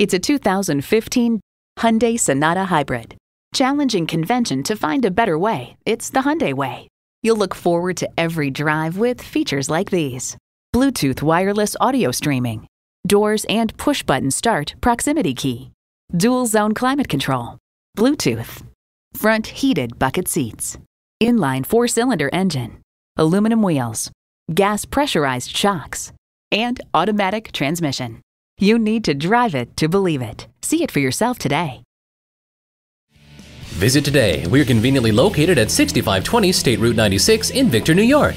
It's a 2015 Hyundai Sonata Hybrid. Challenging convention to find a better way, it's the Hyundai way. You'll look forward to every drive with features like these. Bluetooth wireless audio streaming, doors and push button start proximity key, dual zone climate control, Bluetooth, front heated bucket seats, inline four cylinder engine, aluminum wheels, gas pressurized shocks, and automatic transmission. You need to drive it to believe it. See it for yourself today. Visit today. We're conveniently located at 6520 State Route 96 in Victor, New York.